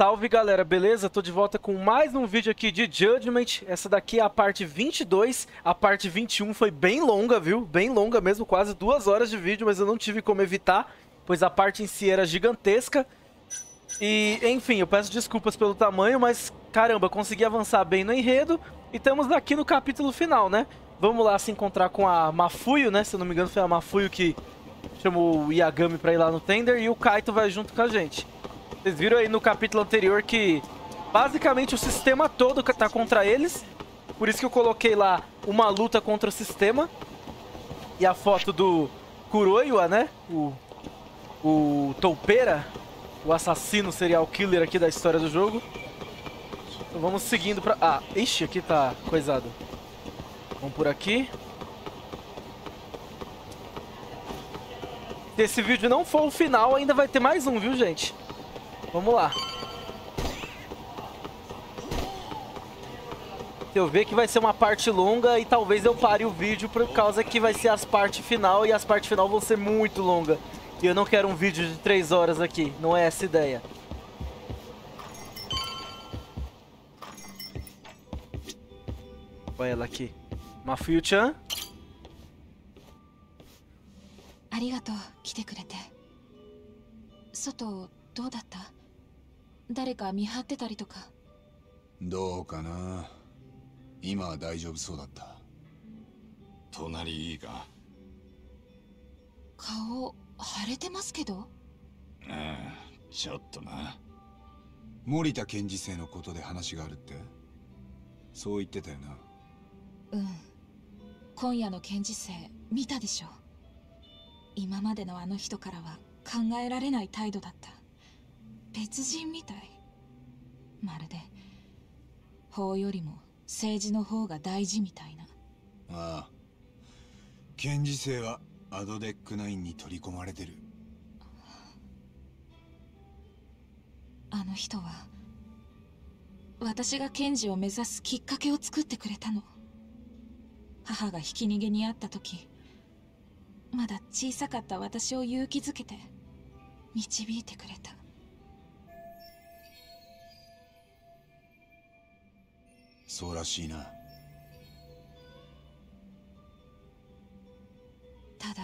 Salve galera, beleza? Tô de volta com mais um vídeo aqui de Judgment. Essa daqui é a parte 22, a parte 21 foi bem longa, viu? Bem longa mesmo, quase duas horas de vídeo, mas eu não tive como evitar, pois a parte em si era gigantesca. E, enfim, eu peço desculpas pelo tamanho, mas caramba, consegui avançar bem no enredo e estamos aqui no capítulo final, né? Vamos lá se encontrar com a Mafuyo, né? Se eu não me engano foi a Mafuyo que chamou o Yagami pra ir lá no Tender e o Kaito vai junto com a gente. Vocês viram aí no capítulo anterior que basicamente o sistema todo tá contra eles. Por isso que eu coloquei lá uma luta contra o sistema. E a foto do Kuroiwa, né? O, o Toupeira, o assassino serial killer aqui da história do jogo. Então vamos seguindo pra... Ah, ixi, aqui tá coisado. Vamos por aqui. Se esse vídeo não for o final, ainda vai ter mais um, viu, gente? Vamos lá. Eu ver que vai ser uma parte longa e talvez eu pare o vídeo por causa que vai ser as partes final e as partes final vão ser muito longas. E eu não quero um vídeo de 3 horas aqui, não é essa a ideia. Olha ela aqui. Mafuyu-chan. ありがとう来てくれて外どうだった 誰か見張ってたりとか。どうかな。今は大丈夫そうだった。隣いいか？顔腫れてますけど？ああちょっとな。森田検事正のことで話があるって？そう言ってたよな。うん。今夜の検事正見たでしょ。今までのあの人からは考えられない態度だった別人みたい。まるで法よりも政治の方が大事みたいな。ああ。検事正はアドデックナインに取り込まれてる。あの人は私が検事を目指すきっかけを作ってくれたの。母がひき逃げにあった時まだ小さかった私を勇気づけて導いてくれたそうらしいな。ただ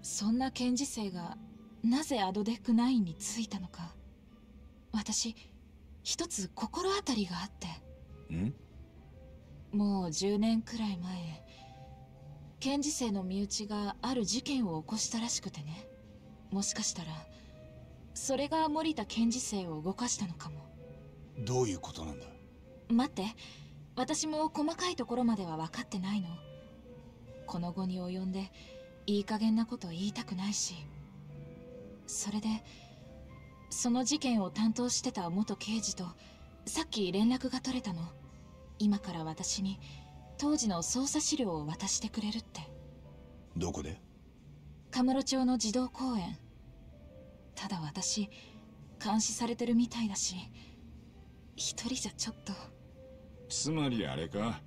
そんな検事生がなぜアドデックナインに着いたのか。私一つ心当たりがあって。ん？もう10年くらい前検事生の身内がある事件を起こしたらしくてね。もしかしたらそれが森田検事生を動かしたのかも。どういうことなんだ？待って。私も細かいところまでは分かってないの。この後に及んでいい加減なこと言いたくないし。それでその事件を担当してた元刑事とさっき連絡が取れたの。今から私に当時の捜査資料を渡してくれるって。どこで？カムロ町の児童公園。ただ私監視されてるみたいだし一人じゃちょっとつまりあれか。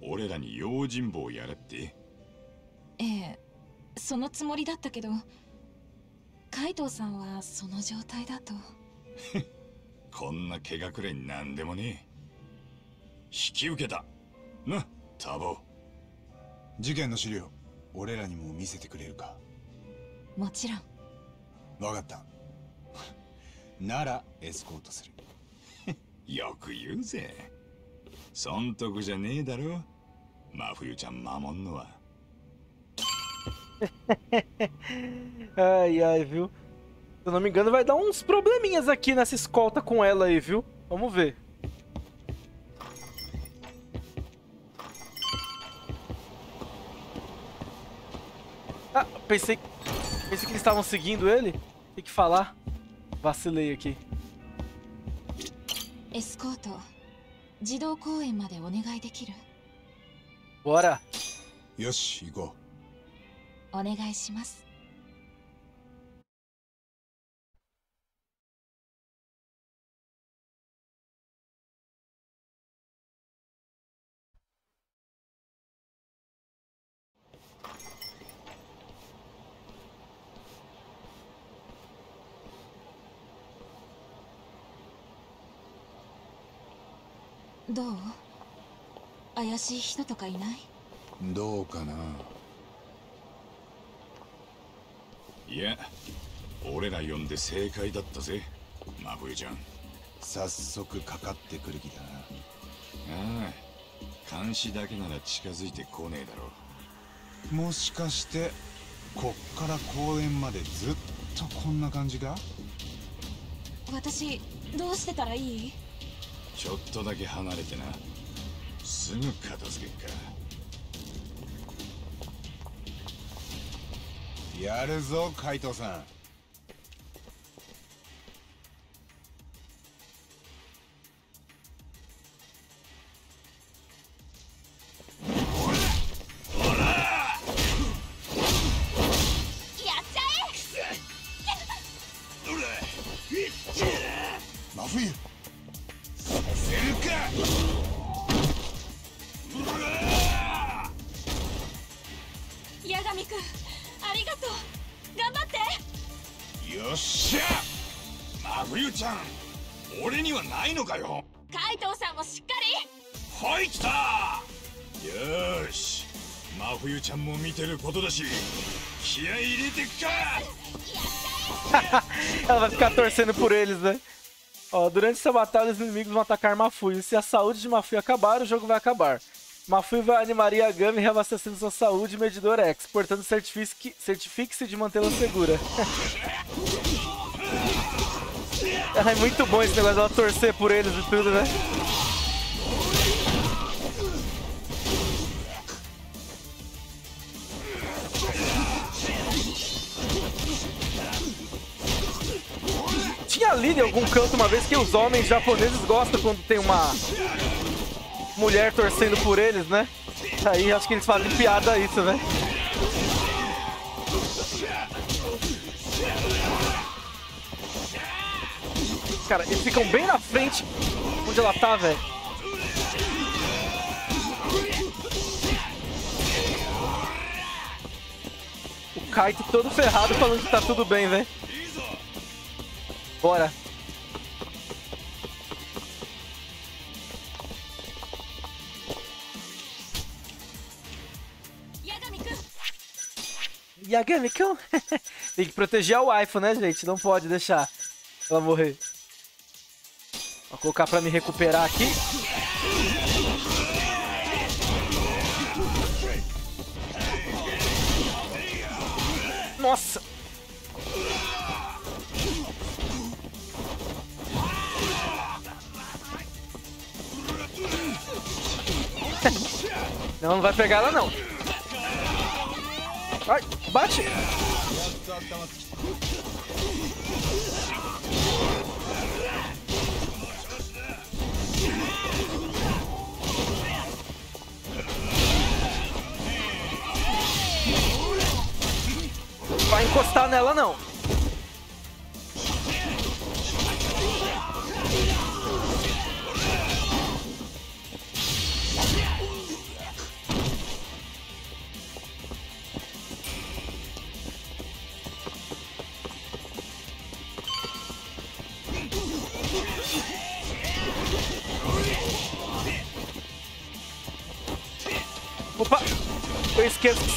俺らに用心棒やれって。ええそのつもりだったけど。海藤さんはその状態だと。こんな怪我くれになんでもねえ。引き受けた。なタボ。事件の資料俺らにも見せてくれるか。もちろん。わかった。ならエスコートする。よく言うぜ損得じゃねえだろ真冬ちゃん守んのは Ai, ai, viu? Se eu não me engano, vai dar uns probleminhas aqui nessa escolta com ela aí, viu? Vamos ver. Ah, pensei, pensei que eles estavam seguindo ele. Tem que falar. Vacilei aqui. エスコート 児童公園までお願いできる？Bora. よし行こお願いしますどう？怪しい人とかいない？どうかな？いや俺ら呼んで正解だったぜ真冬ちゃん。早速かかってくる気だな。ああ監視だけなら近づいてこねえだろもしかしてこっから公園までずっとこんな感じか？私どうしてたらいい？ちょっとだけ離れてな。すぐ片付けっか。やるぞ海藤さん。やっちゃ真冬 よっしゃ真冬ちゃん俺にはないのかよ海藤さんもしっかりはい来たよーし真冬ちゃんも見てることだし気合い入れてっか Ela vai ficar torcendo por eles, né? Ó, durante essa batalha, os inimigos vão atacar Mafuio. Se a saúde de Mafuio acabar, o jogo vai acabar. Mafuio vai animar Yagami reabastecendo sua saúde e medidor X. Portanto, certifique- certifique-se de mantê-la segura. é muito bom esse negócio dela torcer por eles e tudo, né? Tinha lido em algum canto uma vez que os homens japoneses gostam quando tem uma mulher torcendo por eles, né? Aí acho que eles fazem piada isso, né? Cara, eles ficam bem na frente onde ela tá, velho. O Kaito todo ferrado falando que tá tudo bem, velho. Bora. Yagami-kun. Tem que proteger a waifu, né, gente? Não pode deixar ela morrer. Vou colocar pra me recuperar aqui. Nossa! Não, não vai pegar ela não. Vai, bate! Vai encostar nela não.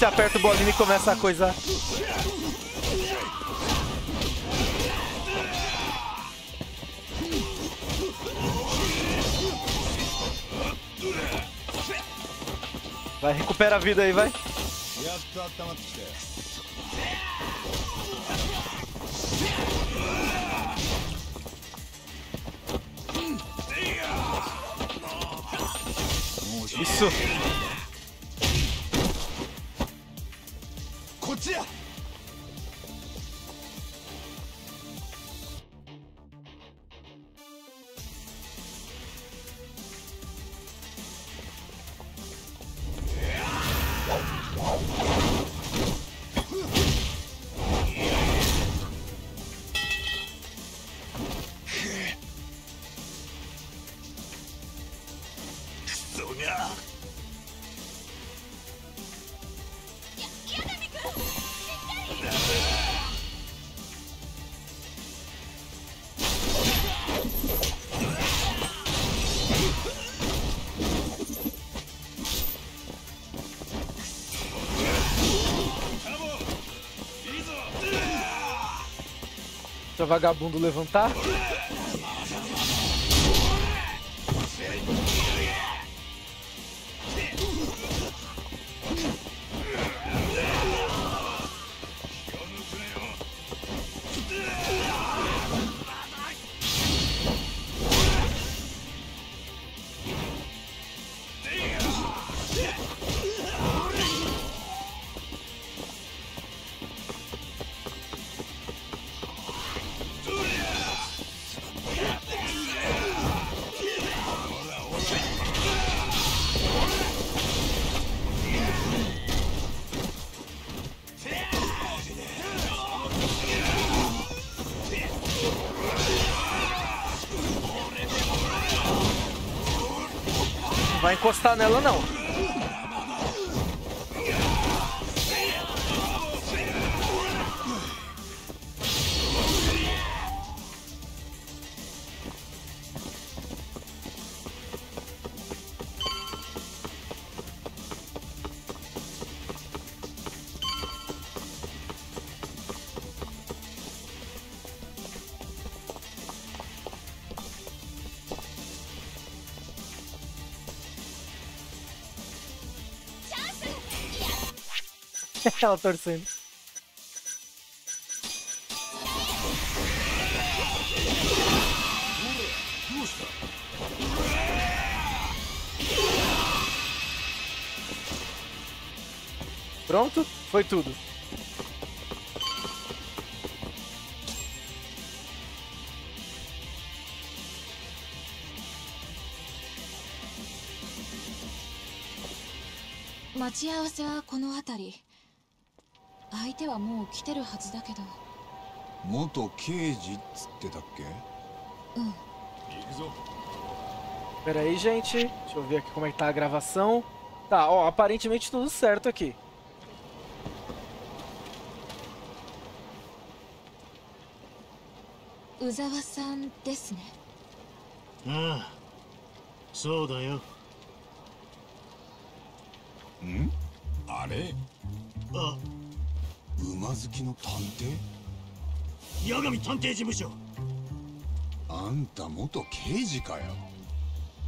Esqueço que se aperta o bolinho e começa a coisa. Vai, recupera a vida aí, vai. やっと温まってきたよ Isso. vagabundo levantar. Encostar nela não. Ela torcendo. Pronto? Foi tudo. Match 合わせはこの辺り。相手はもう来てるはずだけど元刑事っつってたっけうん Pera aí, gente. Deixa eu ver aqui como é que tá a gravação. Tá, ó, aparentemente tudo certo aqui. Uzawa-san ですね。ああ、そうだよ。 馬好きの探偵？八神探偵事務所。あんた元刑事かよ。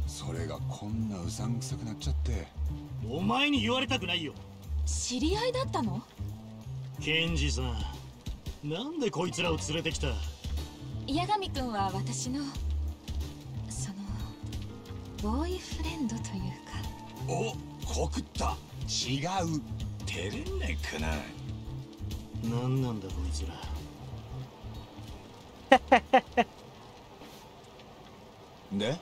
それがこんなうさんくさくなっちゃって。お前に言われたくないよ。知り合いだったの？ケンジさん。なんでこいつらを連れてきた？八神君は私のそのボーイフレンドというか。お告った。違う。照れねくな何なんだこいつら。で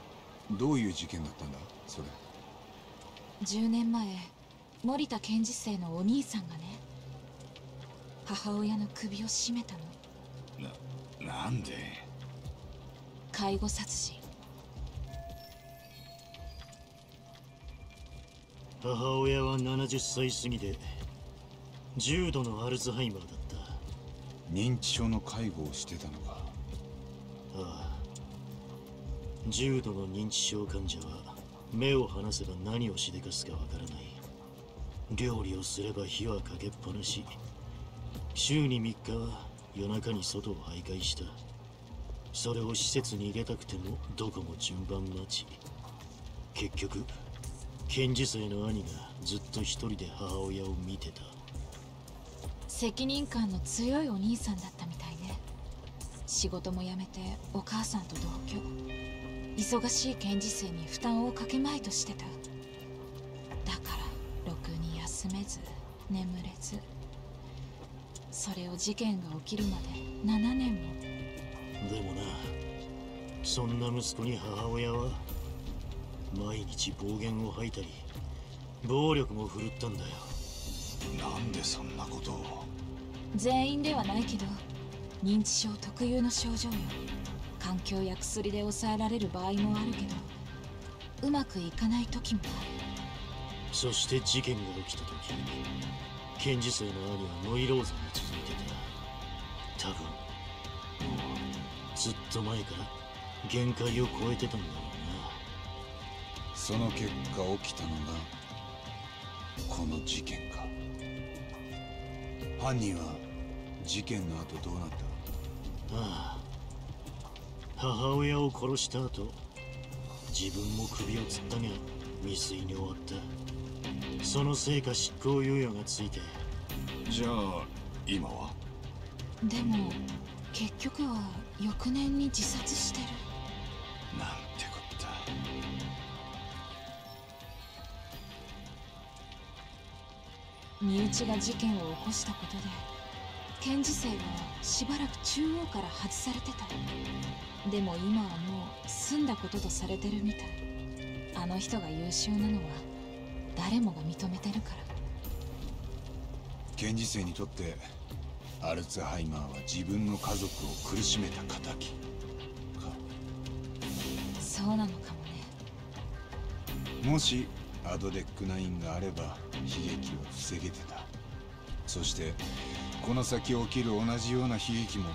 どういう事件だったんだ？それ。10年前森田検事正のお兄さんがね母親の首を絞めたの。ななんで？介護殺人。母親は70歳過ぎで重度のアルツハイマーだった。認知症の介護をしてたのか。ああ。重度の認知症患者は目を離せば何をしでかすかわからない。料理をすれば火はかけっぱなし。週に3日は夜中に外を徘徊した。それを施設に入れたくてもどこも順番待ち。結局検事生の兄がずっと一人で母親を見てた責任感の強いお兄さんだったみたいね。仕事も辞めてお母さんと同居。忙しい検事生に負担をかけまいとしてた。だからろくに休めず眠れず。それを事件が起きるまで7年も。でもなそんな息子に母親は毎日暴言を吐いたり暴力も振るったんだよ。なんでそんなことを。全員ではないけど認知症特有の症状よ。環境や薬で抑えられる場合もあるけどうまくいかない時もある。そして事件が起きた時検事生の兄はノイローゼに続いてた。多分ずっと前から限界を超えてたんだろうな。その結果起きたのがこの事件か犯人は事件の後どうなった？ああ母親を殺した後自分も首を吊ったが未遂に終わった。そのせいか執行猶予がついて。じゃあ今は？でも結局は翌年に自殺してる。なん身内が事件を起こしたことで検事生はしばらく中央から外されてた。でも今はもう済んだこととされてるみたい。あの人が優秀なのは誰もが認めてるから。検事生にとってアルツハイマーは自分の家族を苦しめた仇。か。そうなのかもね。もしアドデックナインがあれば悲劇は防げてた。そしてこの先起きる同じような悲劇も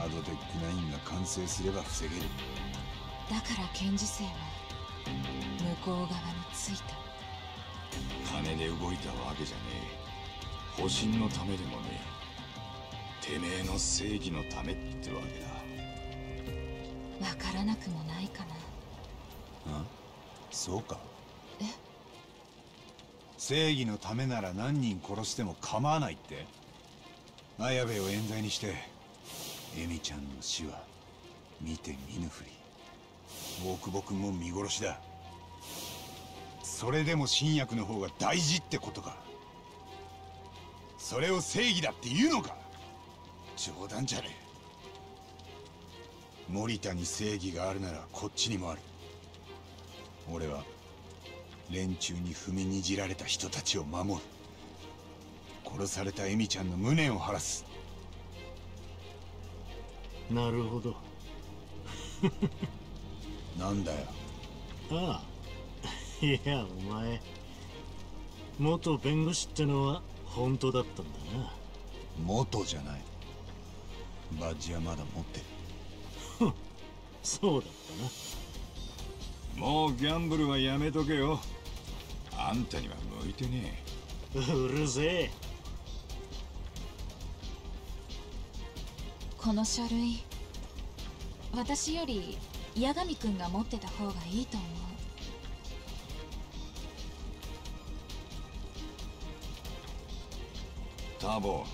アドデックナインが完成すれば防げる。だから検事生は向こう側についた。金で動いたわけじゃねえ。保身のためでもねえ。てめえの正義のためってわけだ。わからなくもないかな。あ？そうかえ正義のためなら何人殺しても構わないって。綾部を冤罪にしてエミちゃんの死は見て見ぬふり。大久保君も見殺しだ。それでも新薬の方が大事ってことか。それを正義だって言うのか。冗談じゃねえ。森田に正義があるならこっちにもある。俺は連中に踏みにじられた人たちを守る。殺されたエミちゃんの無念を晴らす。なるほど。なんだよ。ああ。いやお前。元弁護士ってのは本当だったんだな。元じゃない。バッジはまだ持ってる。そうだったもうギャンブルはやめとけよあんたには向いてねなうるせえ。この書類私より八神くんが持ってた方がいいと思う。えターボ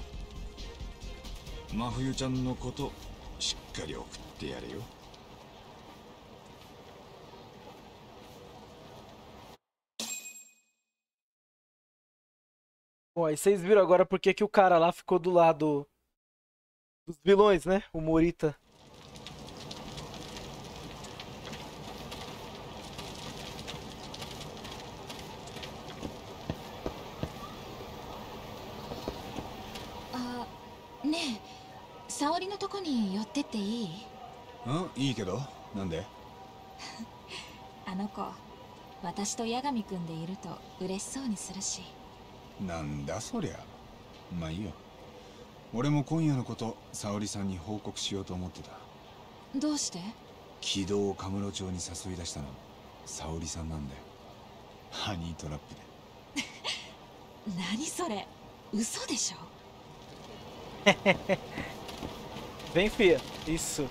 真冬ちゃんのことしっかり送ってやれよ Bom, aí vocês viram agora porque que o cara lá ficou do lado dos vilões, né? O Morita. あねえ沙織のとこに寄ってっていいうんいいけどなんであの子私と八神くんでいると嬉しそうにするしなんだそりゃ。まあいいよ。俺も今夜のこと沙織さんに報告しようと思ってた。どうして？軌道をカムロ町に誘い出したの。沙織さんなんだよ。ハニートラップで。何それ？嘘でしょ？Vem, fia. Isso.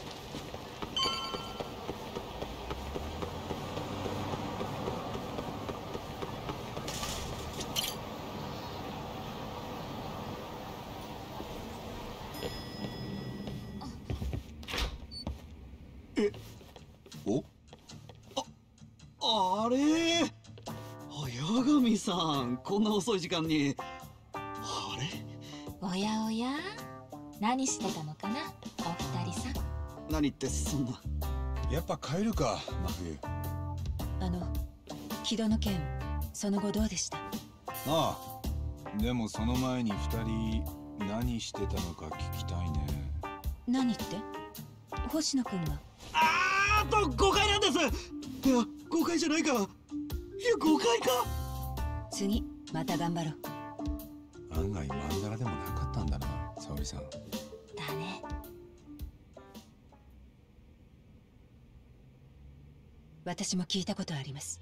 んこんな遅い時間に。あれ？おやおや。何してたのかな？お二人さん。何ってそんな。やっぱ帰るか真冬。あの木戸の件その後どうでした？ああ。でもその前に二人何してたのか聞きたいね。何って？星野くんは？あーと誤解なんです。いや誤解じゃないかいや誤解か。次また頑張ろう。案外まんざらでもなかったんだな沙織さん。だね。私も聞いたことあります。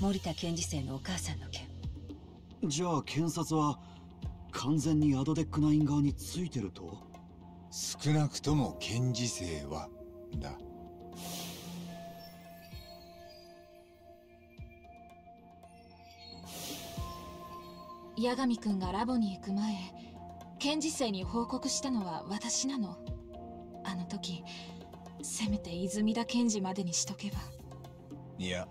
森田検事正のお母さんの件。じゃあ検察は完全にアドデックナイン側についてると？少なくとも検事生はだ八神君がラボに行く前検事生に報告したのは私なの。あの時せめて泉田検事までにしとけば。いや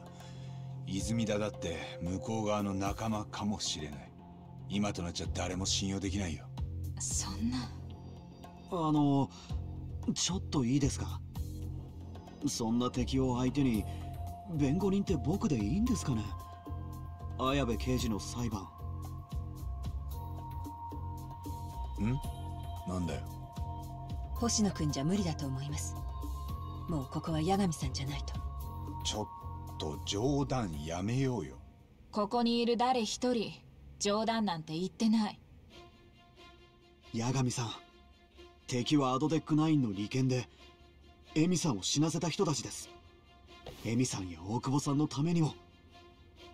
泉田だって向こう側の仲間かもしれない。今となっちゃ誰も信用できないよ。そんな。あのちょっといいですか？そんな敵を相手に弁護人って僕でいいんですかね？綾部刑事の裁判ん？なんだよ。星野くんじゃ無理だと思います。もうここは八神さんじゃないと。ちょっと冗談やめようよ。ここにいる誰一人冗談なんて言ってない。八神さん敵はアドデック9の利権でエミさんを死なせた人たちです。エミさんや大久保さんのためにも。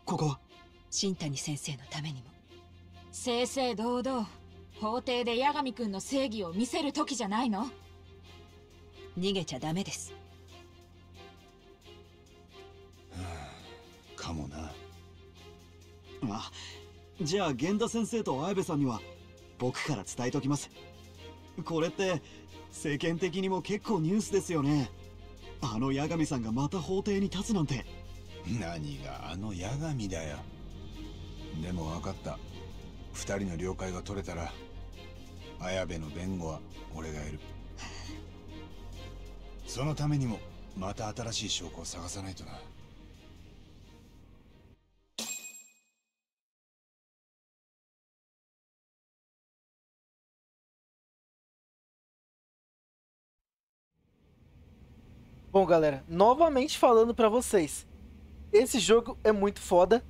ここは。新谷先生のためにも。正々堂々法廷で八神君の正義を見せる時じゃないの？逃げちゃダメです。かもな。あじゃあ源田先生と綾部さんには僕から伝えときます。これって世間的にも結構ニュースですよね。あの八神さんがまた法廷に立つなんて。何があの八神だよ。でも分かった。二人の了解が取れたら綾部の弁護は俺がやるそのためにもまた新しい証拠を探さないとな「Bom, galera, novamente falando pra vocês. Esse jogo é muito foda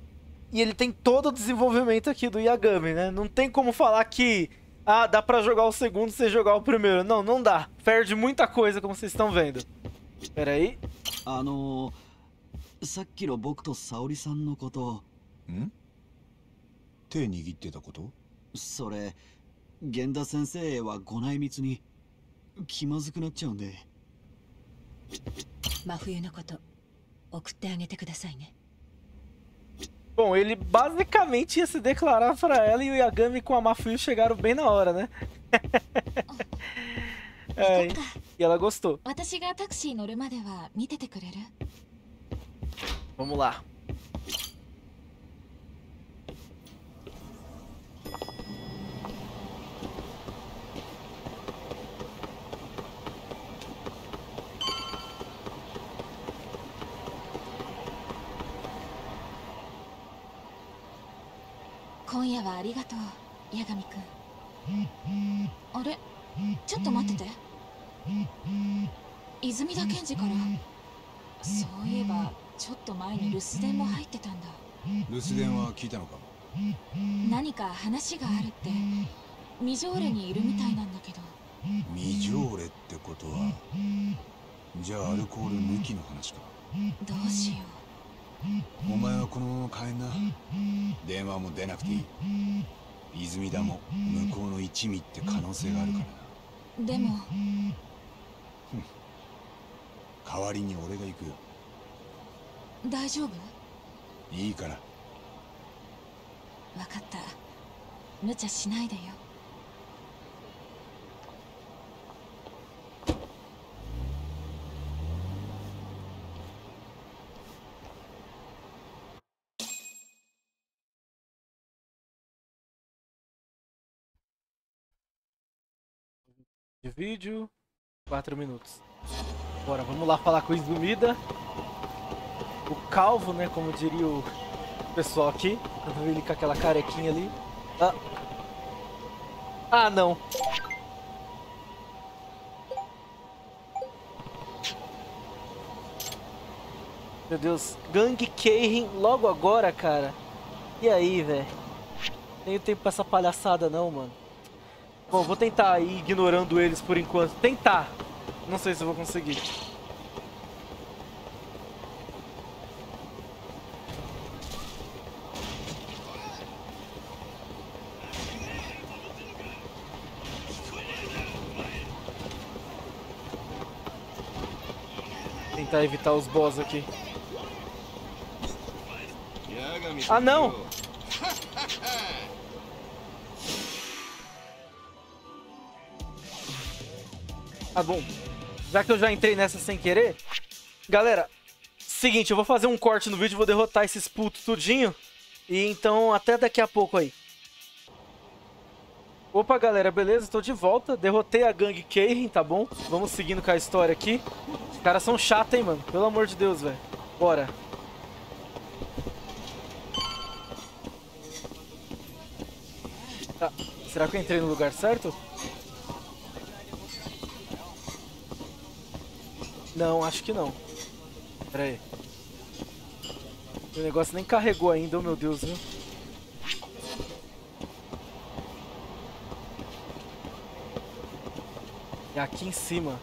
e ele tem todo o desenvolvimento aqui do Yagami, né? Não tem como falar que ah, dá pra jogar o segundo sem jogar o primeiro. Não, não dá. Perde muita coisa, como vocês estão vendo. Pera aí. あのさっきの僕と沙織さんのことん手握ってたことそれ源田先生はご内密に気まずくなっちゃうんで真冬のこと送ってあげてくださいね Bom, ele basicamente ia se declarar pra ela e o Yagami com a Mafuyu chegaram bem na hora, né? é, 行こっか e ela gostou. 私がタクシー乗るまでは見ててくれる Vamos lá. 今夜はありがとう八神君。あれ？ちょっと待ってて。泉田検事から。そういえばちょっと前に留守電も入ってたんだ。留守電は聞いたのか何か話があるって。未条例にいるみたいなんだけど。未条例ってことは。じゃあアルコール抜きの話か。どうしよお前はこのまま帰んな。電話も出なくていい。泉田も向こうの一味って可能性があるから。なうでも。代わりに俺が行くよ。大丈夫？いいから。分かった。無茶しないでよ vídeo, 4 minutos. Bora, vamos lá falar com o Izumida. O calvo, né? Como diria o pessoal aqui. Vi ele com aquela carequinha ali. Ah, ah não. Meu Deus, Gang Keirin logo agora, cara. E aí, velho? Tenho tempo pra essa palhaçada não, mano. Bom, vou tentar ir ignorando eles por enquanto. Tentar. Não sei se eu vou conseguir. Tentar evitar os boss aqui. Ah, não! Tá bom. Já que eu já entrei nessa sem querer, galera, seguinte, eu vou fazer um corte no vídeo, vou derrotar esses putos tudinho. E então, até daqui a pouco aí. Opa, galera, beleza? Tô de volta. Derrotei a gangue Keirin, tá bom? Vamos seguindo com a história aqui. Os caras são chatos, hein, mano? Pelo amor de Deus, velho. Bora. Tá. Será que eu entrei no lugar certo? Não, acho que não. Pera aí. O negócio nem carregou ainda, oh meu Deus, viu? É aqui em cima.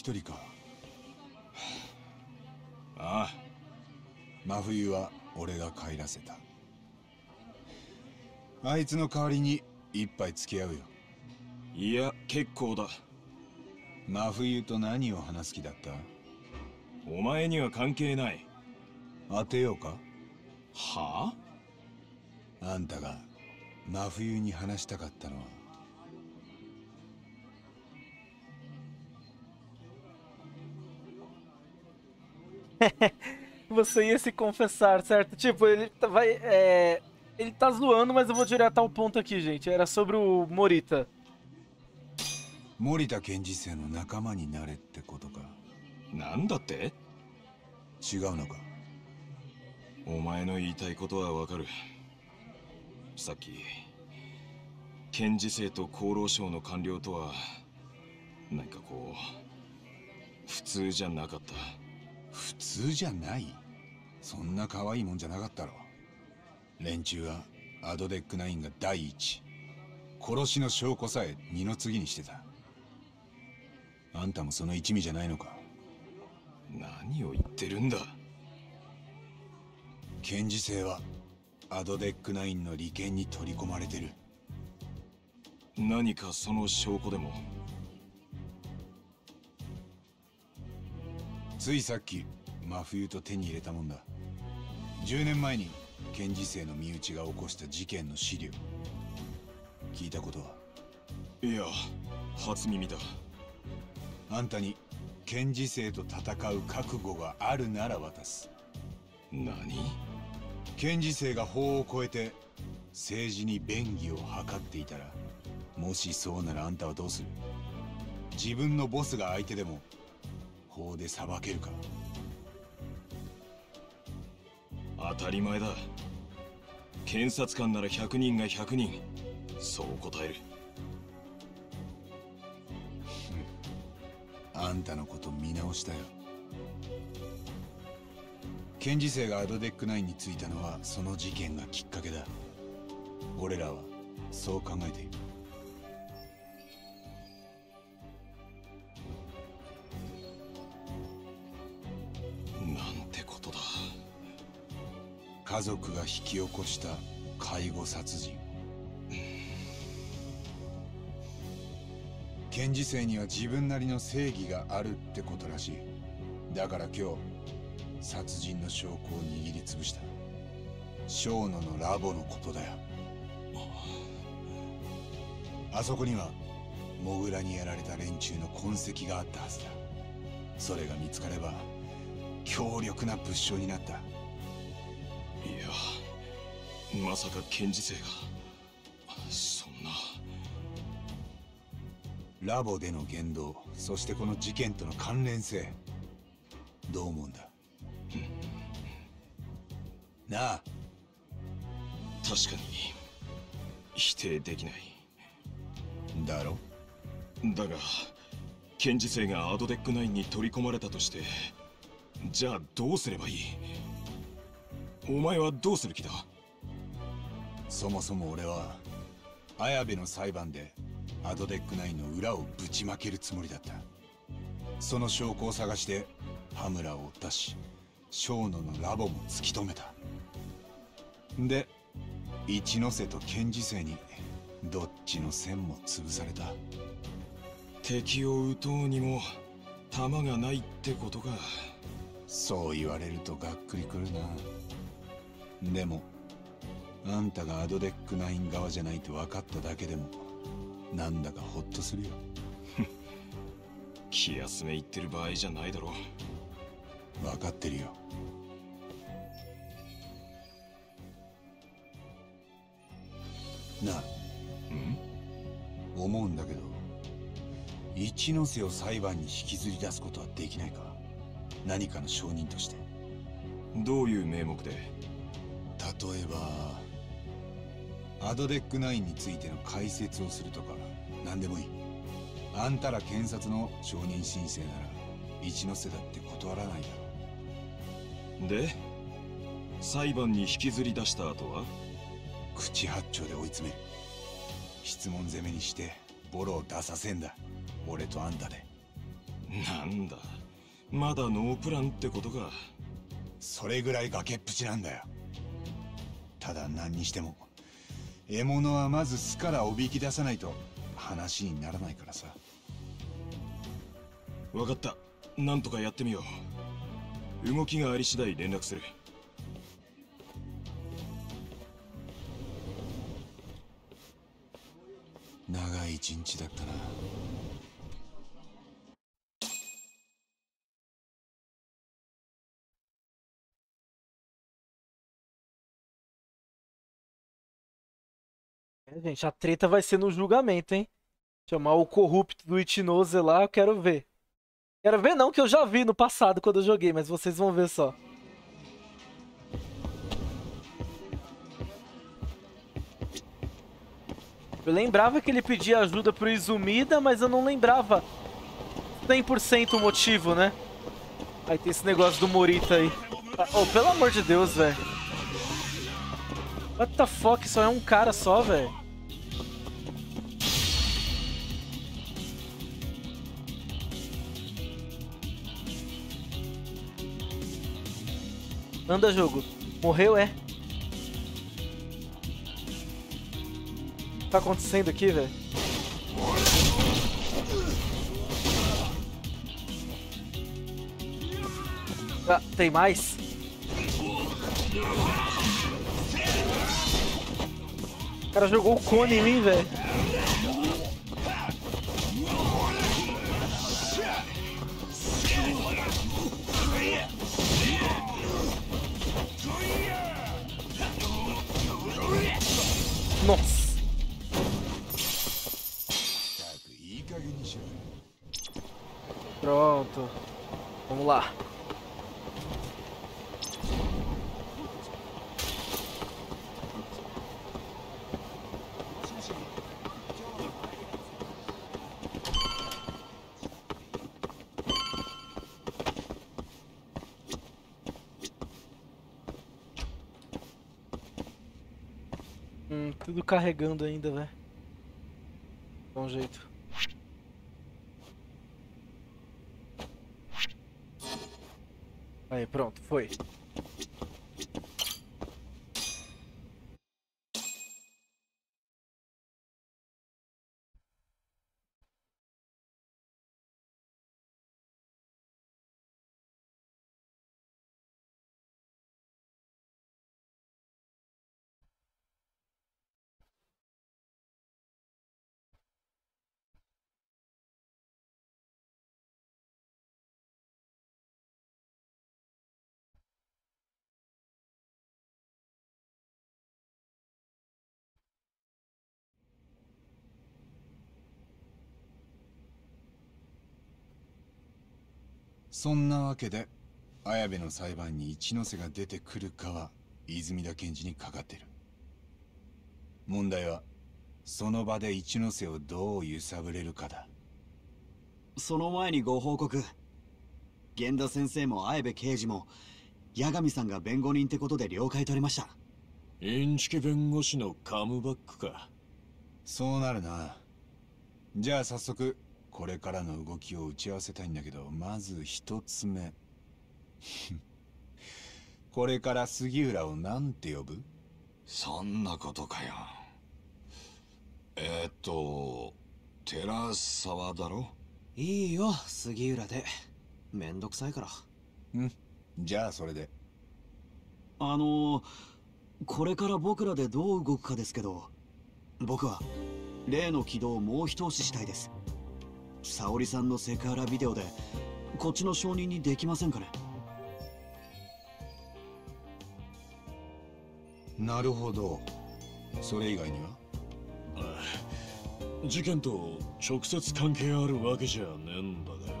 一人か。ああ真冬は俺が帰らせた。あいつの代わりに一杯付き合うよ。いや結構だ。真冬と何を話す気だった？お前には関係ない。当てようか？はあ？あんたが真冬に話したかったのは Você ia se confessar, certo? Tipo, ele tá- vai. É... Ele tá zoando, mas eu vou direto ao ponto aqui, gente. Era sobre o Morita. 森田健二生の仲間になれってことかなんだって違うのかお前の言いたいことはわかるさっき検事生と厚労省の官僚とは何かこう普通じゃなかった 普通じゃない。そんな可愛いもんじゃなかったろ。連中はアドデックナインが第一。殺しの証拠さえ二の次にしてた。あんたもその一味じゃないのか。何を言ってるんだ。検事正はアドデックナインの利権に取り込まれてる。何かその証拠でもついさっき真冬と手に入れたもんだ。10年前に検事生の身内が起こした事件の資料。聞いたことは？いや初耳だ。あんたに検事生と戦う覚悟があるなら渡す。何？検事生が法を超えて政治に便宜を図っていたらもしそうならあんたはどうする？自分のボスが相手でも法で裁けるか。当たり前だ。検察官なら100人が100人。そう答える。あんたのこと見直したよ。検事生がアドデックナインに着いたのはその事件がきっかけだ。俺らはそう考えている。家族が引き起こした介護殺人。検事生には自分なりの正義があるってことらしい。だから今日殺人の証拠を握りつぶした。小野のラボのことだよ。あそこにはモグラにやられた連中の痕跡があったはずだ。それが見つかれば強力な物証になった。いやまさか検事生が。そんな。ラボでの言動そしてこの事件との関連性。どう思うんだ？なあ。確かに否定できない。だろ？だが検事正がアドデックナインに取り込まれたとしてじゃあどうすればいい？お前はどうする気だ？そもそも俺は綾部の裁判でアドデックナインの裏をぶちまけるつもりだった。その証拠を探して羽村を追ったし小野のラボも突き止めた。で一ノ瀬と検事生にどっちの線も潰された。敵を撃とうにも弾がないってことか。そう言われるとがっくりくるなでもあんたがアドデックナイン側じゃないと分かっただけでもなんだかホッとするよ。気休め言ってる場合じゃないだろ分かってるよ。なあうん思うんだけど一ノ瀬を裁判に引きずり出すことはできないか？何かの証人として。どういう名目で？例えばアドデックナインについての解説をするとか何でもいい。あんたら検察の承認申請なら一ノ瀬だって断らないだろで裁判に引きずり出した後は？口八丁で追い詰める。質問攻めにしてボロを出させんだ。俺とあんたで。なんだ。まだノープランってことか。それぐらい崖っぷちなんだよただ何にしても獲物はまず巣からおびき出さないと話にならないからさ。分かった。なんとかやってみよう。動きがあり次第連絡する。長い一日だったな gente, a treta vai ser no julgamento, hein? Chamar o corrupto do Itinose lá, eu quero ver. Quero ver não, que eu já vi no passado quando eu joguei, mas vocês vão ver só. Eu lembrava que ele pedia ajuda pro Izumida, mas eu não lembrava 100% o motivo, né? Aí tem esse negócio do Morita aí. Oh, pelo amor de Deus, velho. What the fuck? Só é um cara só, velho. Anda, jogo. Morreu, é? Tá acontecendo aqui, velho? Ah, tem mais? O cara jogou o cone em mim, velho. Pronto. Vamos lá. Hum, tudo carregando ainda, velho. Dá um jeito. Aí, pronto, foi.「そんなわけで綾部の裁判に一ノ瀬が出てくるかは泉田検事にかかってる。問題はその場で一ノ瀬をどう揺さぶれるかだ。その前にご報告。源田先生も綾部刑事も八神さんが弁護人ってことで了解取れました。インチキ弁護士のカムバックか。そうなるな。じゃあ早速これからの動きを打ち合わせたいんだけどまず一つ目。これから杉浦を何て呼ぶ？そんなことかよ。えーっと寺沢だろ？いいよ杉浦で。めんどくさいから。じゃあそれで。あのこれから僕らでどう動くかですけど僕は例の軌道をもう一押ししたいです沙織さんのセクハラビデオでこっちの承認にできませんかね？なるほど。それ以外には？事件と直接関係あるわけじゃねえんだがよ。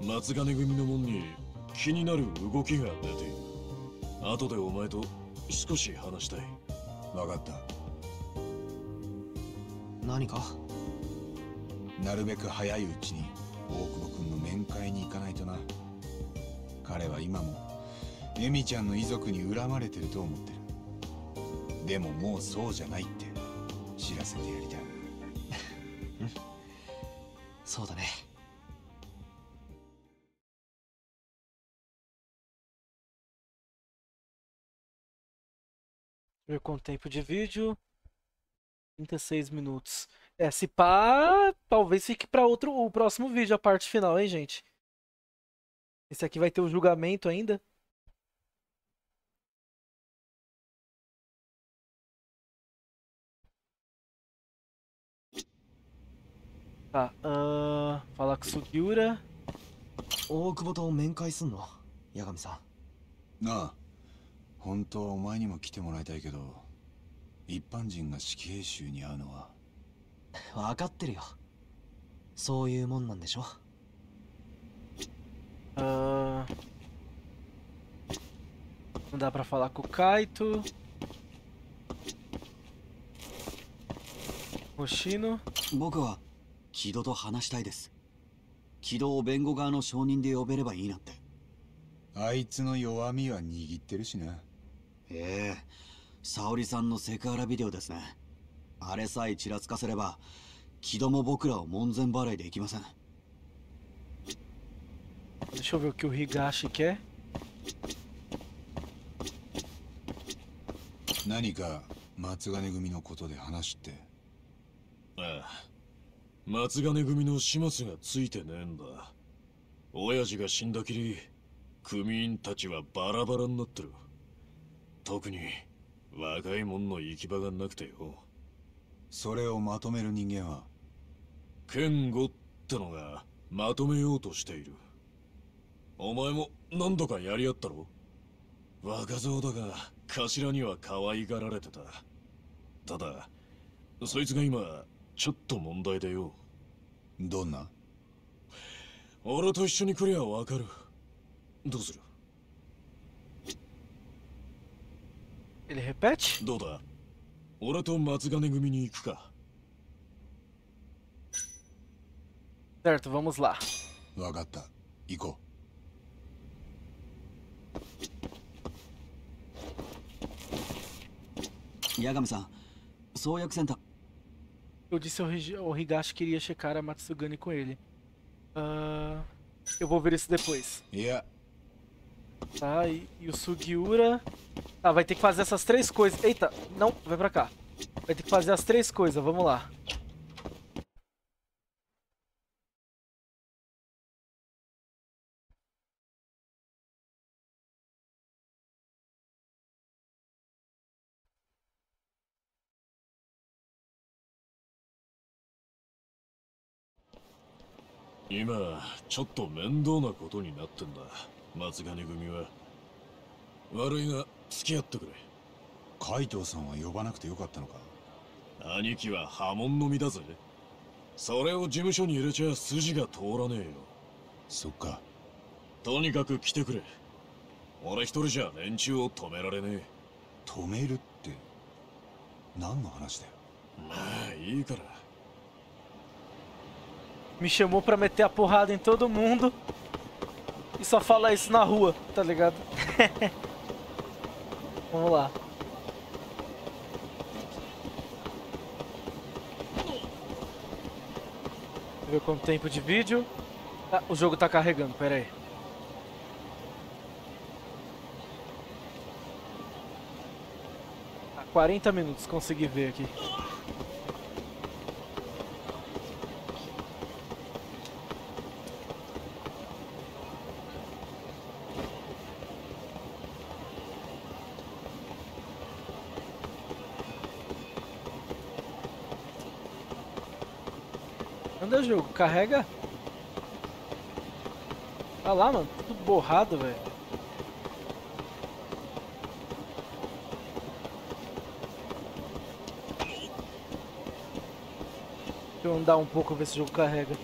松金組の門に気になる動きが出ている。後でお前と少し話したい。分かった。何か？なるべく早いうちに大久保君の面会に行かないとな彼は今もエミちゃんの遺族に恨まれてると思ってるでももうそうじゃないって知らせてやりたい そうだね Ver quanto tempo de vídeo. 36 minutos. É, se pá, talvez fique para outro o próximo vídeo, a parte final, hein, gente? Esse aqui vai ter o julgamento ainda. Tá, ahn, falar com Sugiura. 大久保と面会すんの八神さなあ本当はお前にも来てもらいたいけど一般人が死刑囚に会うのはん分かってるよ。そういうもんなんでしょ？Não dá pra falar com o Kaito. Hoshino. 僕は木戸と話したいです。木戸を弁護側の承認で呼べればいいなって。あいつの弱みは握ってるしな。ええ。沙織さんのセクハラビデオですねあれさえちらつかせれば木戸も僕らを門前払いでいきません。Deixa eu ver o que o Higashi quer. 何か松金組のことで話って。ああ松金組の始末がついてねえんだ。親父が死んだきり組員たちはバラバラになってる。特に若い者の行き場がなくてよそれをまとめる人間は健吾ってのがまとめようとしている。お前も何度かやり合ったろ？若造だが頭には可愛がられてた。ただそいつが今ちょっと問題でよ。どんな？俺と一緒に来りゃわかる。どうする？Ele repete? どうだ？俺と松金組に行くか Certo, vamos lá. 分かった行こ八神さん創薬センター Eu disse ao, Higi- ao Higashi que iria checar a Matsugane com ele. Ah, eu vou ver isso depois. ういや Tá, e, e o Sugiura. Ah, vai ter que fazer essas três coisas. Eita, não, vai pra cá. Vai ter que fazer as três coisas, vamos lá.「今ちょっと面倒なことになってんだ 松金組は悪いが付き合ってくれ。海藤さんは呼ばなくてよかったのか？兄貴は破門の身だぜ。それを事務所に入れちゃ筋が通らねえよ。そっか。とにかく来てくれ。俺一人じゃ連中を止められね止めるって何の話だよ？えまあいいから。Me chamou pra meter a porrada em todo mundo. E só fala isso na rua, tá ligado? Vamos lá. Ver quanto tempo de vídeo. Ah, o jogo tá carregando, pera aí. Ah, 40 minutos, consegui ver aqui. Nada, jogo. Carrega. Olha lá, mano. Tudo borrado, velho. Deixa eu andar um pouco, ver se o jogo carrega.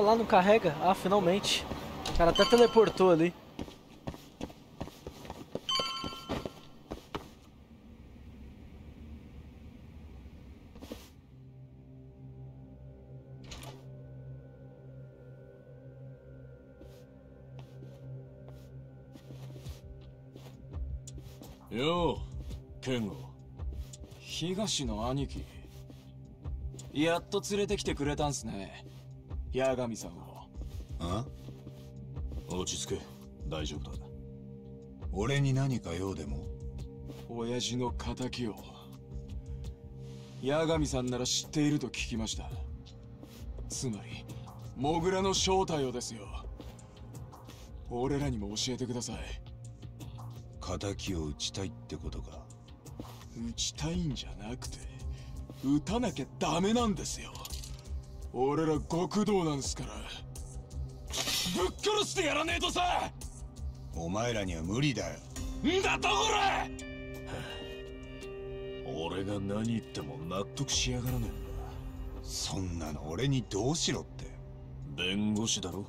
Olha lá, não carrega. Ah, finalmente. O cara até teleportou ali.ようケンゴ東の兄貴やっと連れてきてくれたんすね 八神さんを。あ？落ち着け大丈夫だ。俺に何か用でも。親父の仇を。八神さんなら知っていると聞きました。つまりモグラの正体をですよ。俺らにも教えてください。仇を討ちたいってことか？撃ちたいんじゃなくて撃たなきゃダメなんですよ俺ら極道なんすから。ぶっ殺してやらねえとさ。お前らには無理だよ。んだとこれ俺が何言っても納得しやがらねそんなの俺にどうしろって。弁護士だろ。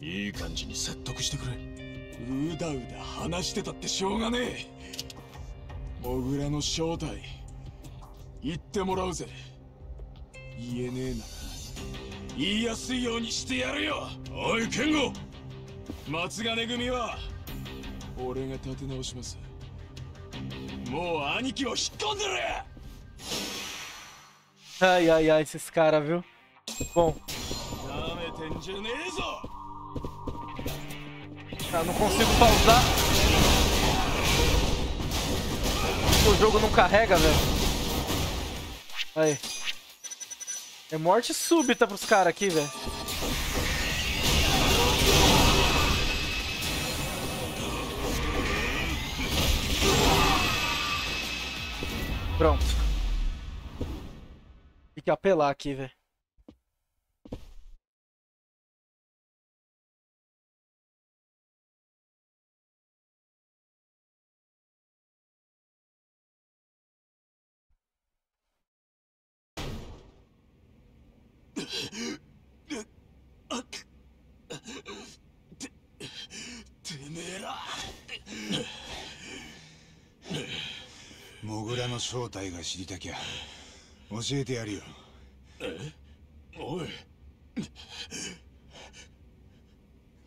いい感じに説得してくれ。うだうだ話してたってしょうがねえ。モグラの正体言ってもらうぜ。言えねえな。ら言いやすいようにしてやるよ。おい剣豪松金組は俺が立て直します。もう兄貴を引っ込んでる。ああいやいやスカラビュボン。ダメてんじゃねえぞ。あのコンセプトだ。お jogo não carrega, velho. É morte súbita pros caras aqui, velho. Pronto. Tem que apelar aqui, velho. モグラの正体が知りたきゃ教えてやるよ。おい。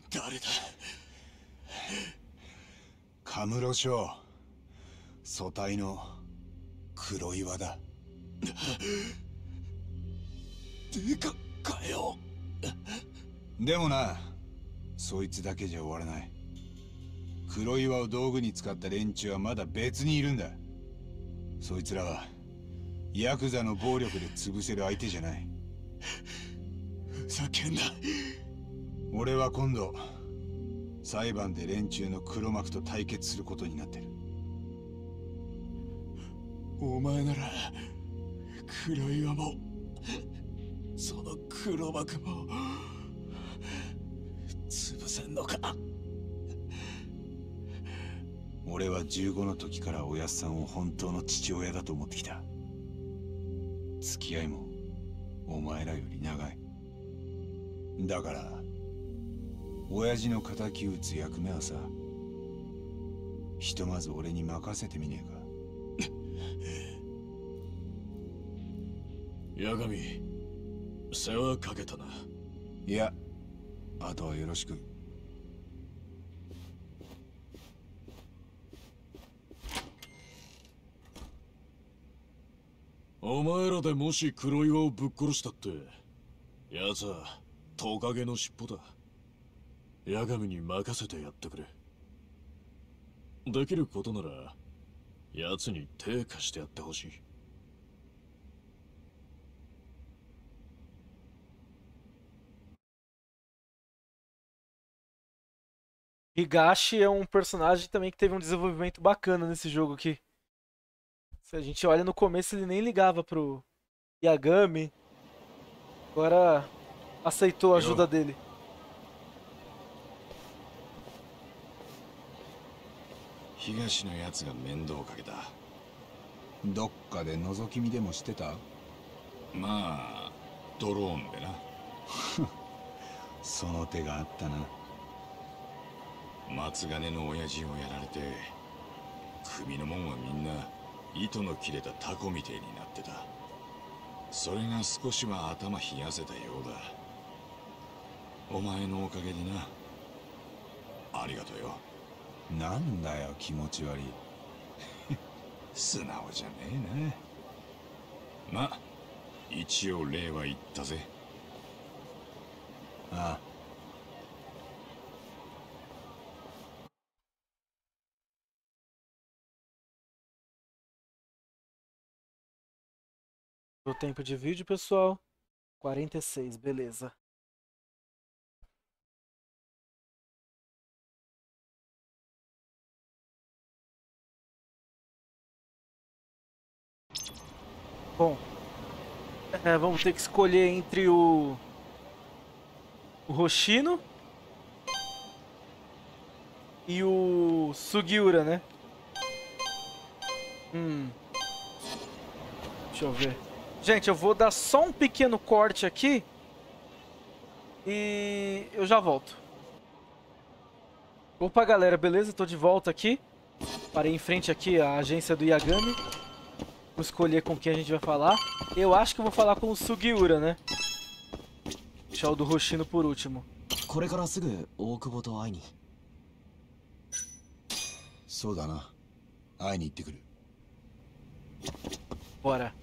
誰だ？カムロ将。組対の黒岩だでかかよでもなそいつだけじゃ終わらない。黒岩を道具に使った連中はまだ別にいるんだ。そいつらはヤクザの暴力で潰せる相手じゃない。ふざけんな。俺は今度裁判で連中の黒幕と対決することになってる。お前なら黒岩もその黒幕も潰せんのか？俺は15の時からおやっさんを本当の父親だと思ってきた。付き合いもお前らより長い。だから親父の敵討つ役目はさひとまず俺に任せてみねえか。八神世話かけたな。いやあとはよろしく。お前らでもし黒岩をぶっ殺したって奴はトカゲの尻尾だ。八神に任せてやってくれ。できることなら奴に手貸してやってほしい Higashi é um personagem também que teve um desenvolvimento bacana nesse jogo aqui. Se a gente olha no começo, ele nem ligava pro Yagami. Agora aceitou a ajuda dele. 東のやつが面倒をかけたどっかで覗き見でもしてたまあドローンでなその手があったな 松金の親父をやられて首の門はみんな糸の切れたタコみてえになってた。それが少しは頭冷やせたようだ。お前のおかげでな。ありがとうよ。なんだよ気持ち悪い。素直じゃねえな。ま一応礼は言ったぜ。ああ O tempo de vídeo, pessoal, 46, beleza. Bom, é, vamos ter que escolher entre o o Hoshino e o Sugiura, né? Hum. Deixa eu ver. Gente, eu vou dar só um pequeno corte aqui. E eu já volto. Opa, galera, beleza? Tô de volta aqui. Parei em frente aqui à agência do Yagami. Vou escolher com quem a gente vai falar. Eu acho que eu vou falar com o Sugiura, né? Deixar o do Hoshino por último. これからすぐ大久保と会いにそうだな会いに行ってくる Bora.「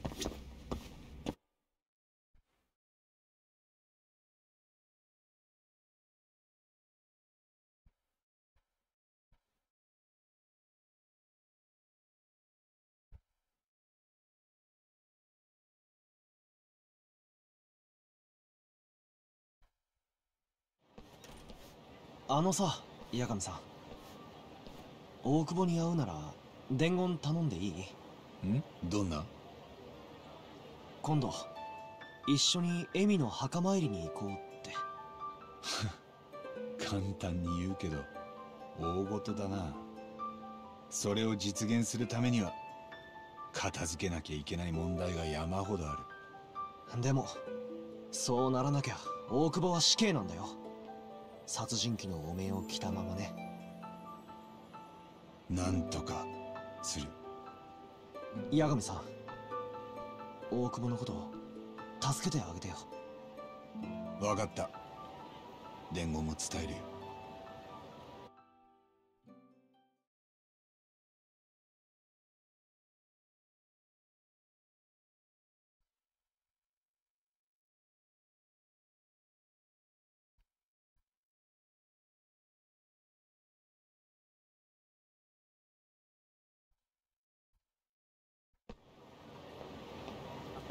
あのさ八神さん。大久保に会うなら伝言頼んでいい？ん？どんな？今度一緒にエミの墓参りに行こうって。簡単に言うけど大事だな。それを実現するためには片付けなきゃいけない問題が山ほどある。でもそうならなきゃ大久保は死刑なんだよ殺人鬼のお面を着たままね。なんとかする。八神さん大久保のことを助けてあげてよ。分かった。伝言も伝えるよ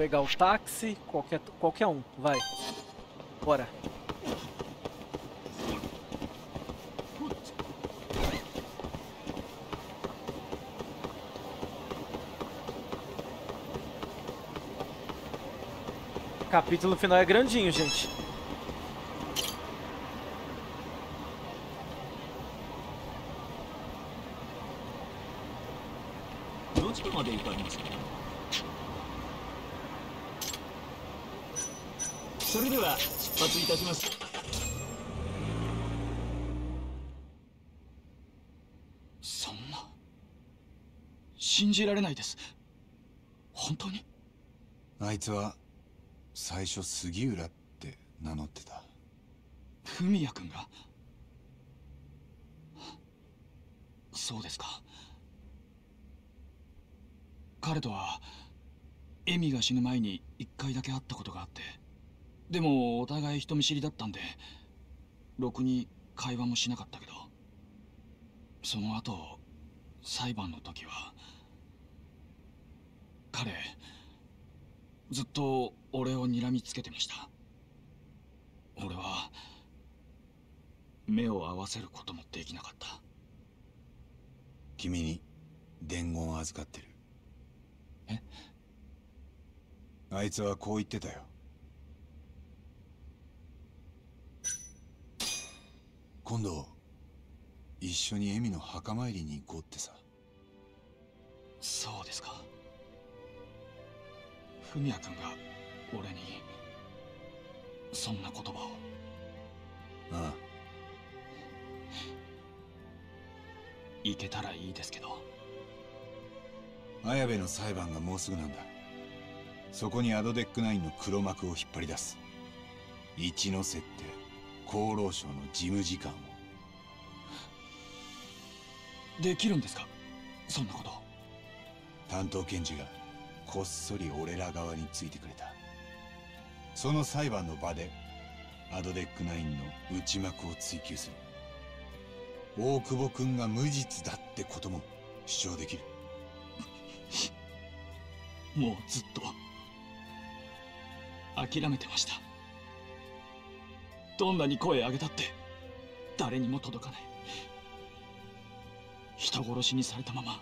Pegar o táxi, qualquer, qualquer um, vai. Bora. Capítulo final é grandinho, gente. どそれでは出発いたします。そんな。信じられないです。本当に？あいつは最初杉浦って名乗ってた。文也君が？そうですか。彼とはエミが死ぬ前に一回だけ会ったことがあってでもお互い人見知りだったんでろくに会話もしなかったけどその後裁判の時は彼ずっと俺を睨みつけてました。俺は目を合わせることもできなかった。君に伝言を預かってる。え？あいつはこう言ってたよ今度一緒にエミの墓参りに行こうってさ。そうですか。文也君が俺にそんな言葉を。ああ。行けたらいいですけど。綾部の裁判がもうすぐなんだ。そこにアドデックナインの黒幕を引っ張り出す。一ノ瀬って厚労省の事務次官を。できるんですか？そんなこと。担当検事がこっそり俺ら側についてくれた。その裁判の場でアドデックナインの内幕を追及する。大久保君が無実だってことも主張できる。もうずっと諦めてましたどんなに声上げたって誰にも届かない。人殺しにされたまま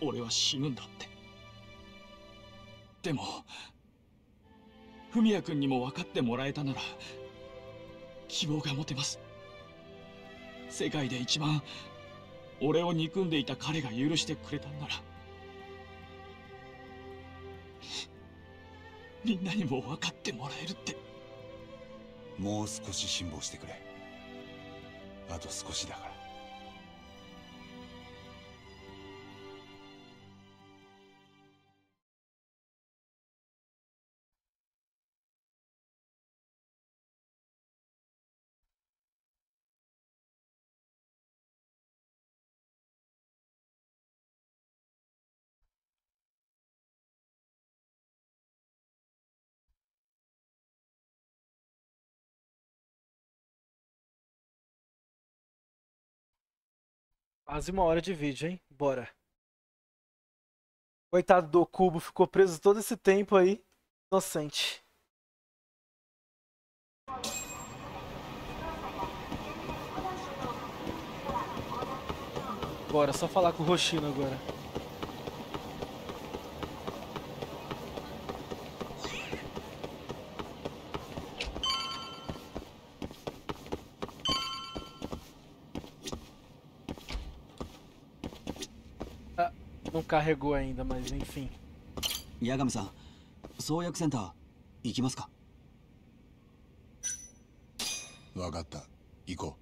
俺は死ぬんだって。でも文也君にも分かってもらえたなら希望が持てます。世界で一番俺を憎んでいた彼が許してくれたんならみんなにも分かってもらえるって。もう少し辛抱してくれ。あと少しだから「Quase uma hora de vídeo, hein? Bora. Coitado do Cubo, ficou preso todo esse tempo aí. Inocente. Bora, só falar com o Roshino agora. Não carregou ainda, mas enfim. 八神さん創薬センター行きますか分かった行こ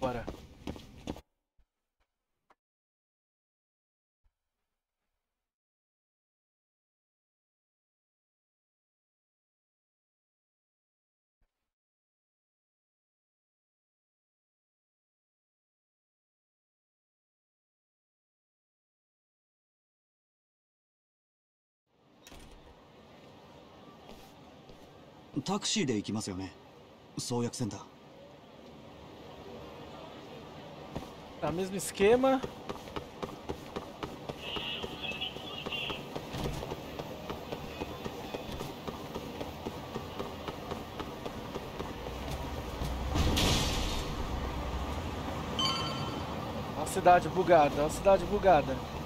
Bora.? タクシーで行きますよね創薬センター Tá, mesmo esquema. Olha a cidade bugada, olha a cidade bugada.「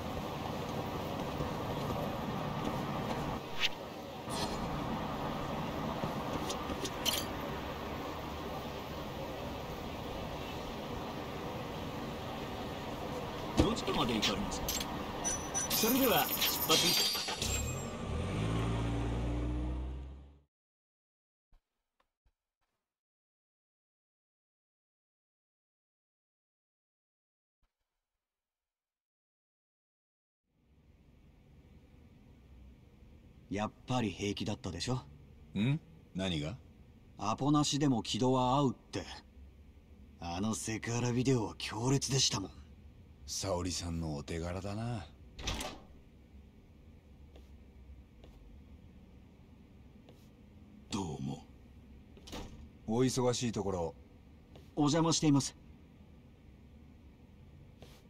やっぱり平気だったでしょ？うん？何が？アポなしでも軌道は合うって。あのセクハラビデオは強烈でしたもん。沙織さんのお手柄だな。どうも。お忙しいところ。お邪魔しています。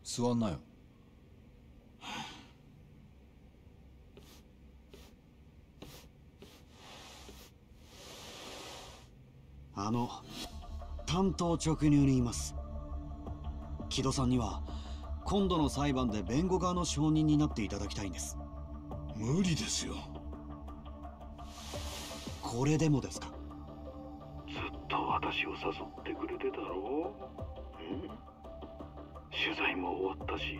座んなよあの単刀直入に言います。木戸さんには今度の裁判で弁護側の証人になっていただきたいんです。無理ですよ。これでもですか？ずっと私を誘ってくれてたろう、ん、取材も終わったし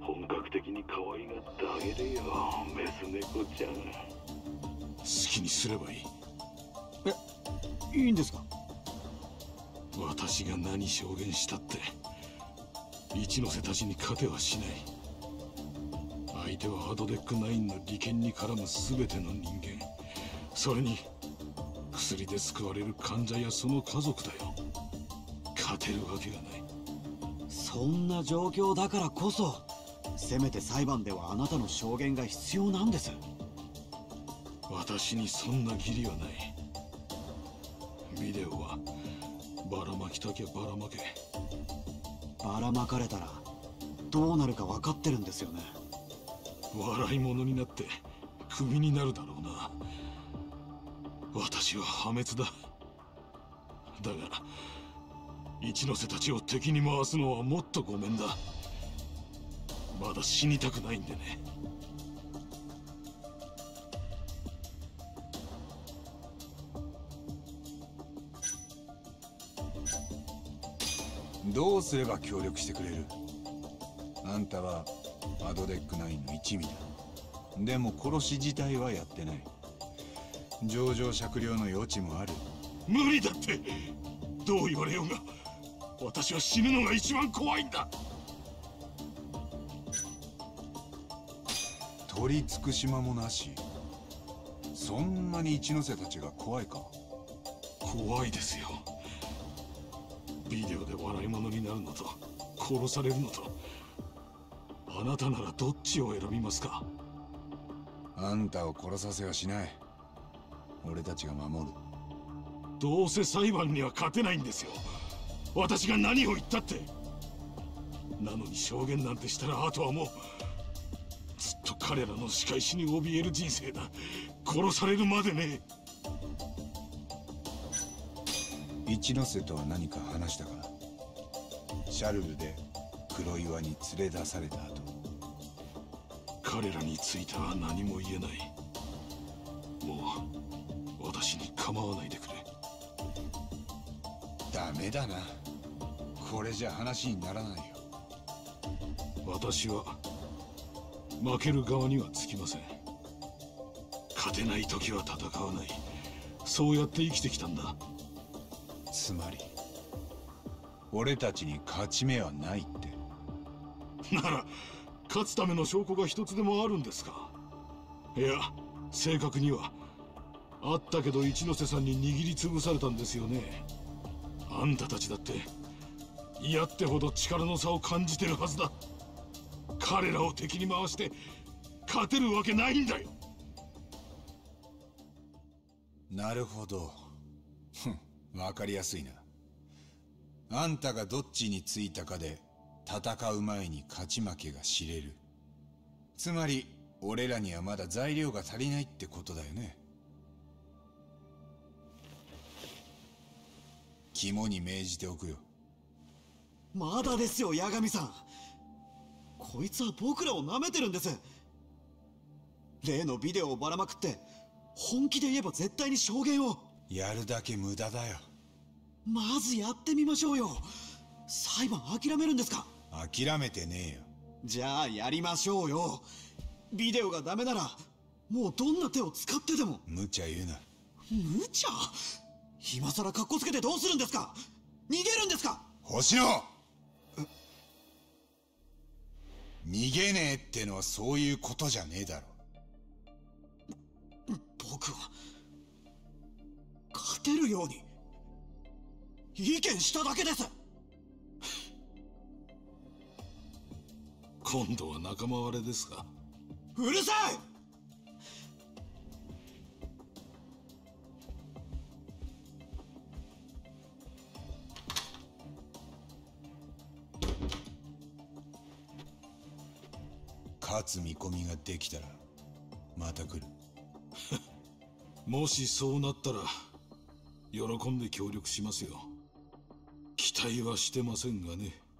本格的に可愛がってあげるよメス猫ちゃん。好きにすればいい。えいいんですか？私が何証言したって一ノ瀬たちに勝てはしない。相手はハドデックナインの利権に絡む全ての人間。それに薬で救われる患者やその家族だよ。勝てるわけがない。そんな状況だからこそせめて裁判ではあなたの証言が必要なんです。私にそんな義理はないビデオはばらまきたきゃばらまけ。ばらまかれたらどうなるか分かってるんですよね。笑い物になってクビになるだろうな。私は破滅だ。だが一ノ瀬たちを敵に回すのはもっとごめんだ。まだ死にたくないんでねどうすれば協力してくれる？あんたはアドデックナインの一味だ。でも殺し自体はやってない。情状酌量の余地もある。無理だって！どう言われようが！私は死ぬのが一番怖いんだ！取り尽くし間もなし。そんなに一ノ瀬たちが怖いか？怖いですよビデオで笑い物になるのと殺されるのとあなたならどっちを選びますか？あんたを殺させはしない。俺たちが守る。どうせ裁判には勝てないんですよ。私が何を言ったって。なのに証言なんてしたらあとはもうずっと彼らの仕返しに怯える人生だ。殺されるまでね一ノ瀬とは何か話したかシャルルで黒岩に連れ出された後。彼らについては何も言えない。もう私に構わないでくれ。ダメだな。これじゃ話にならないよ。私は負ける側にはつきません。勝てない時は戦わない。そうやって生きてきたんだつまり俺たちに勝ち目はないって。なら勝つための証拠が一つでもあるんですか？いや正確にはあったけど一ノ瀬さんに握りつぶされたんですよね。あんたたちだって嫌ってほど力の差を感じてるはずだ。彼らを敵に回して勝てるわけないんだよ。なるほどわかりやすいな。あんたがどっちについたかで戦う前に勝ち負けが知れる。つまり俺らにはまだ材料が足りないってことだよね。肝に銘じておくよ。まだですよ八神さん。こいつは僕らを舐めてるんです。例のビデオをばらまくって本気で言えば絶対に証言を。やるだけ無駄だよ。まずやってみましょうよ。裁判諦めるんですか？諦めてねえよ。じゃあやりましょうよ。ビデオがダメならもうどんな手を使ってでも。無茶言うな。無茶？今さら格好つけてどうするんですか？逃げるんですか？星野！逃げねえってのはそういうことじゃねえだろ。僕は勝てるように。意見しただけです。今度は仲間割れですか？うるさい！勝つ見込みができたらまた来る。もしそうなったら喜んで協力しますよ期待はしてませんがね「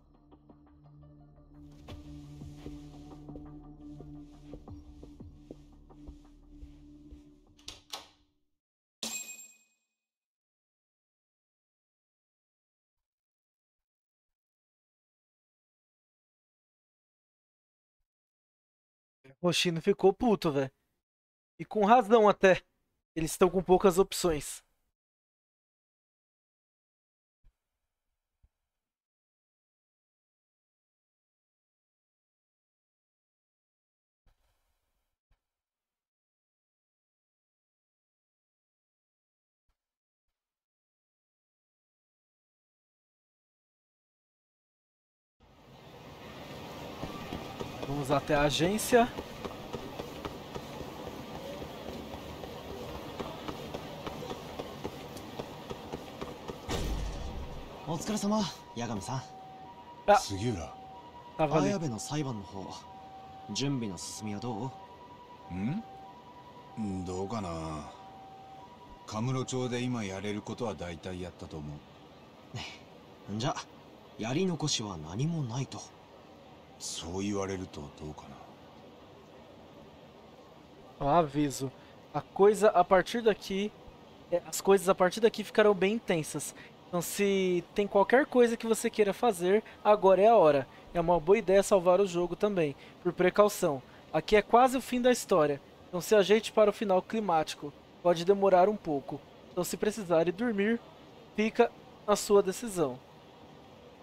Roshino ficou puto, velho. E com razão até. Eles estão com poucas opções. Vamos até a agência. o お疲れ様八神さんあ杉浦 Tava ali. 綾部の裁判の方準備の進みはどんどうかなカムロ町で今やれることは大体やったと思ううじゃやり残しは何もないと そう言われるとどうかな Um aviso. A coisa a partir daqui. é, As coisas a partir daqui ficarão bem intensas. Então, se tem qualquer coisa que você queira fazer, agora é a hora. É uma boa ideia salvar o jogo também, por precaução. Aqui é quase o fim da história. Então, se ajeite para o final climático. Pode demorar um pouco. Então, se precisar ir dormir, fica a sua decisão.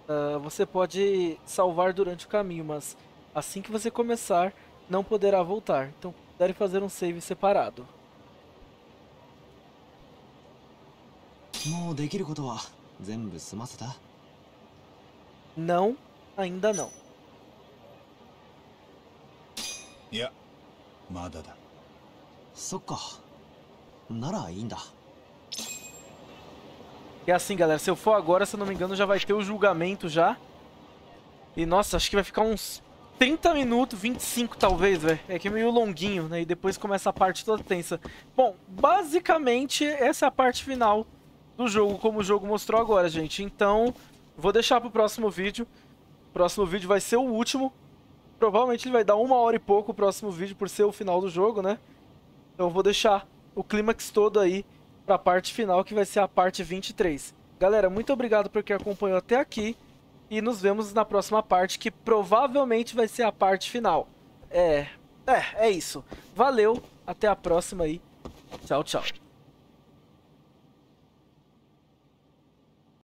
Ah, você pode salvar durante o caminho, mas assim que você começar, não poderá voltar. Então, deve fazer um save separado. もうできることは全部済ませた Não, ainda não. いやまだだそっかならいいんだ É assim, galera, se eu for agora, se eu não me engano, já vai ter o julgamento já. E nossa, acho que vai ficar uns 30 minutos, 25 talvez, velho. É que é meio longuinho, né? E depois começa a parte toda tensa. Bom, basicamente essa é a parte final do jogo, como o jogo mostrou agora, gente. Então, vou deixar pro próximo vídeo. O próximo vídeo vai ser o último. Provavelmente ele vai dar uma hora e pouco o próximo vídeo, por ser o final do jogo, né? Então vou deixar o clímax todo aí pra parte final, que vai ser a parte 23. Galera, muito obrigado por quem acompanhou até aqui. E nos vemos na próxima parte, que provavelmente vai ser a parte final. É, é, é isso. Valeu, até a próxima aí. Tchau, tchau.